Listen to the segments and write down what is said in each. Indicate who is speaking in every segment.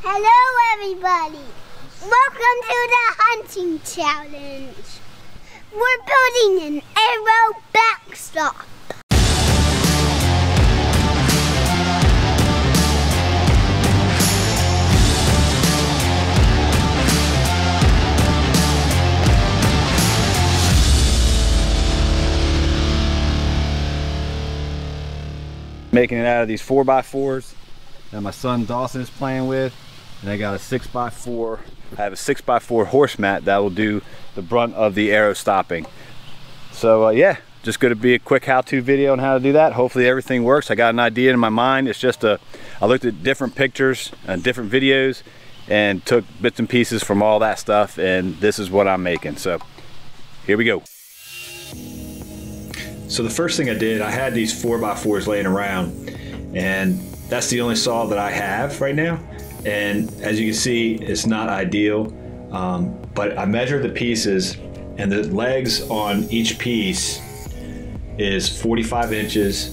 Speaker 1: Hello, everybody. Welcome to the hunting challenge. We're building an arrow backstop.
Speaker 2: Making it out of these 4x4s that my son Dawson is playing with. And I got a 6x4. I have a 6x4 horse mat that will do the brunt of the arrow stopping. So uh, yeah, just going to be a quick how-to video on how to do that. Hopefully everything works. I got an idea in my mind. It's just a, I looked at different pictures and different videos and took bits and pieces from all that stuff and this is what I'm making. So here we go. So the first thing I did, I had these 4x4s laying around and that's the only saw that I have right now. And as you can see, it's not ideal, um, but I measured the pieces and the legs on each piece is 45 inches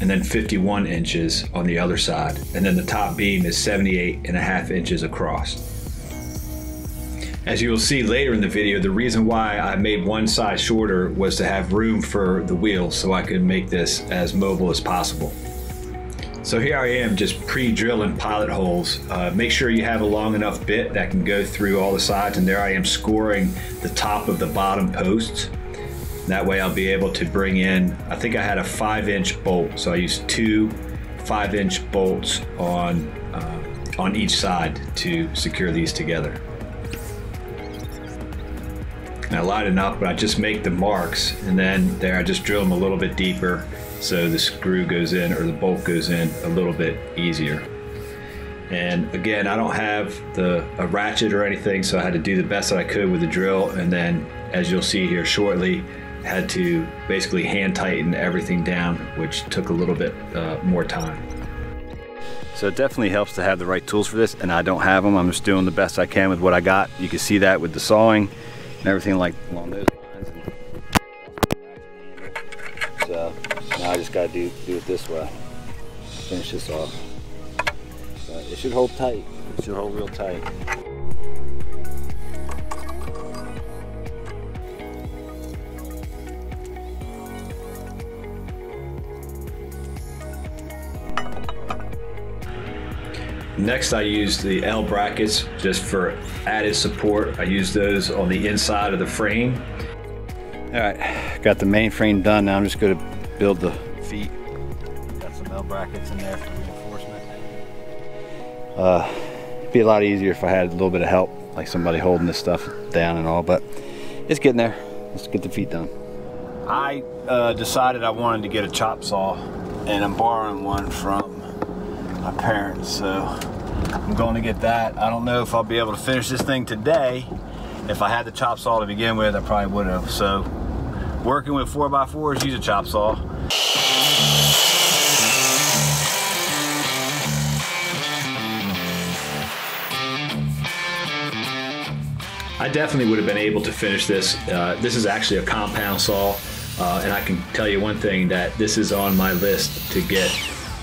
Speaker 2: and then 51 inches on the other side. And then the top beam is 78 and a half inches across. As you will see later in the video, the reason why I made one size shorter was to have room for the wheels so I could make this as mobile as possible. So here I am just pre-drilling pilot holes. Uh, make sure you have a long enough bit that can go through all the sides and there I am scoring the top of the bottom posts. That way I'll be able to bring in, I think I had a five inch bolt. So I used two five inch bolts on, uh, on each side to secure these together. And I line it up, but I just make the marks and then there I just drill them a little bit deeper so the screw goes in or the bolt goes in a little bit easier. And again, I don't have the a ratchet or anything, so I had to do the best that I could with the drill. And then, as you'll see here shortly, had to basically hand tighten everything down, which took a little bit uh, more time. So it definitely helps to have the right tools for this, and I don't have them. I'm just doing the best I can with what I got. You can see that with the sawing and everything like along those just gotta do, do it this way. Finish this off. But it should hold tight. It should hold real tight. Next I use the L brackets just for added support. I use those on the inside of the frame. All right, got the main frame done. Now I'm just gonna build the feet. Got some L brackets in there for reinforcement. Uh, it'd be a lot easier if I had a little bit of help, like somebody holding this stuff down and all, but it's getting there. Let's get the feet done. I uh, decided I wanted to get a chop saw and I'm borrowing one from my parents, so I'm going to get that. I don't know if I'll be able to finish this thing today. If I had the chop saw to begin with, I probably would have. So working with 4x4s, use a chop saw. I definitely would have been able to finish this. Uh, this is actually a compound saw, uh, and I can tell you one thing that this is on my list to get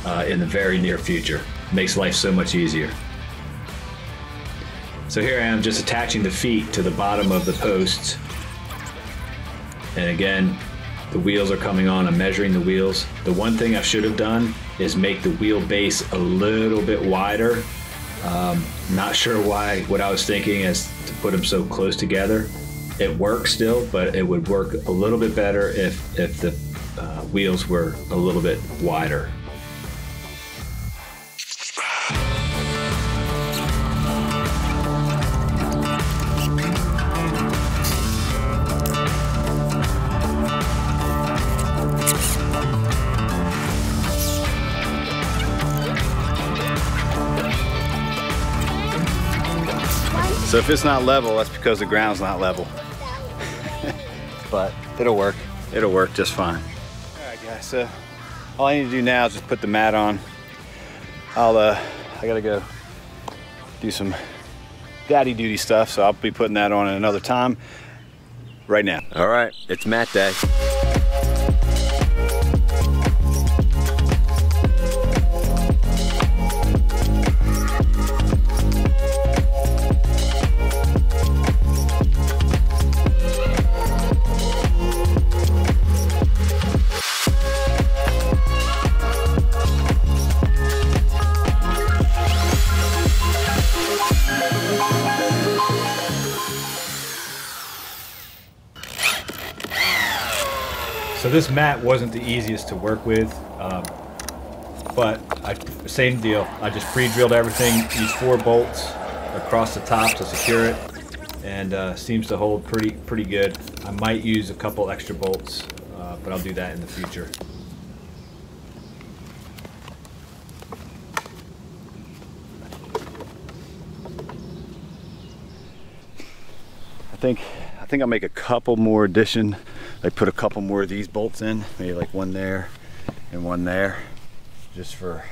Speaker 2: uh, in the very near future. Makes life so much easier. So here I am just attaching the feet to the bottom of the posts. And again, the wheels are coming on. I'm measuring the wheels. The one thing I should have done is make the wheel base a little bit wider. Um, not sure why, what I was thinking is to put them so close together. It works still, but it would work a little bit better if, if the uh, wheels were a little bit wider. So if it's not level, that's because the ground's not level. but it'll work. It'll work just fine. All right, guys, so all I need to do now is just put the mat on. I'll, uh, I gotta go do some daddy duty stuff, so I'll be putting that on at another time right now.
Speaker 3: All right, it's mat day.
Speaker 4: So this mat wasn't the easiest to work with, um, but I, same deal. I just pre-drilled everything, used four bolts across the top to secure it, and uh, seems to hold pretty pretty good. I might use a couple extra bolts, uh, but I'll do that in the future.
Speaker 2: I think I think I'll make a couple more addition. Like put a couple more of these bolts in, maybe like one there and one there, just for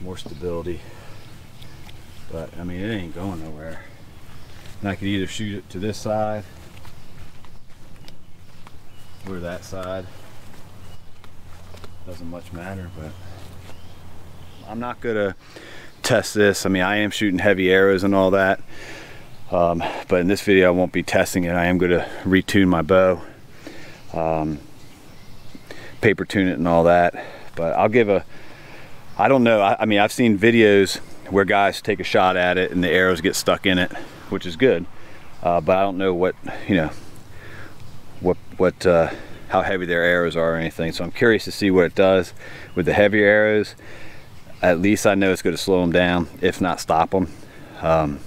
Speaker 2: more stability. But I mean, it ain't going nowhere. And I could either shoot it to this side or that side. Doesn't much matter, but I'm not gonna test this. I mean, I am shooting heavy arrows and all that. Um, but in this video I won't be testing it I am going to retune my bow um, paper tune it and all that but I'll give a I don't know I, I, mean I've seen videos where guys take a shot at it and the arrows get stuck in it which is good. Uh, but I don't know what you know what what uh, how heavy their arrows are or anything. So I'm curious to see what it does with the heavier arrows. At least I know it's going to slow them down if not stop them um,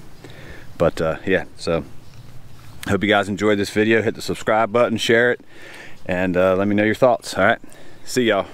Speaker 2: but uh, yeah so hope you guys enjoyed this video. Hit the subscribe button share it and uh, let me know your thoughts. All right. See y'all